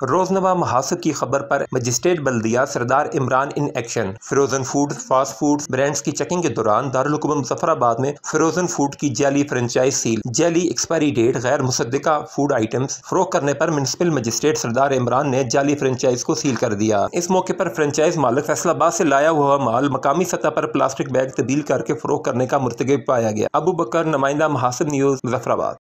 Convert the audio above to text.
रोजनवा महासब की खबर पर magistrate Baldiya Sardar Imran in action. Frozen food fast food brands की चेकिंग के दौरान दारुलकूम मुजफ्फराबाद में फ्रोजन फ़ूड की जाली फ्रेंचाइज सील। जाली एक्सपायरी डेट, गैर मुसदा फ़ूड आइटम्स फरोख करने पर म्यूनसिपल मजिस्ट्रेट सरदार इमरान ने जाली फ्रेंचाइज को सील कर दिया। इस मौके पर फ्रेंचाइज मालिक फैसलाबाद से लाया हुआ माल मकामी सतह पर प्लास्टिक बैग तब्दील करके फरोख करने का मुर्तगब पाया गया। अबू बकर, नुमाइंदा महासब न्यूज़ मुजफ्फराबाद